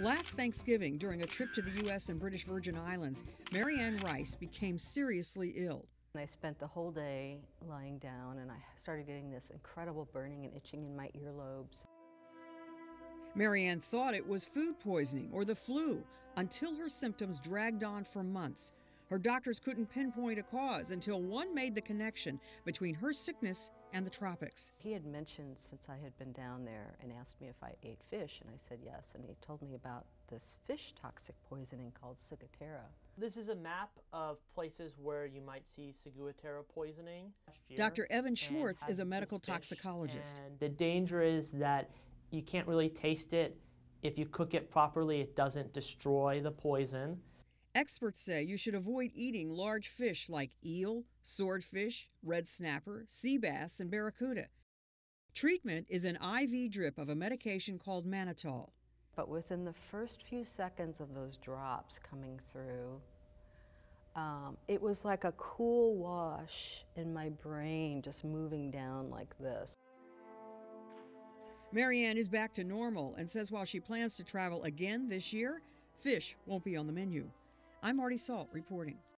Last Thanksgiving, during a trip to the U.S. and British Virgin Islands, Marianne Rice became seriously ill. I spent the whole day lying down and I started getting this incredible burning and itching in my earlobes. Marianne thought it was food poisoning or the flu until her symptoms dragged on for months. Her doctors couldn't pinpoint a cause until one made the connection between her sickness and the tropics. He had mentioned since I had been down there and asked me if I ate fish, and I said yes, and he told me about this fish toxic poisoning called ciguatera. This is a map of places where you might see ciguatera poisoning. Dr. Evan Schwartz is a medical toxicologist. And the danger is that you can't really taste it. If you cook it properly, it doesn't destroy the poison. Experts say you should avoid eating large fish like eel, swordfish, red snapper, sea bass, and barracuda. Treatment is an IV drip of a medication called mannitol. But within the first few seconds of those drops coming through, um, it was like a cool wash in my brain just moving down like this. Marianne is back to normal and says while she plans to travel again this year, fish won't be on the menu. I'm Marty Salt reporting.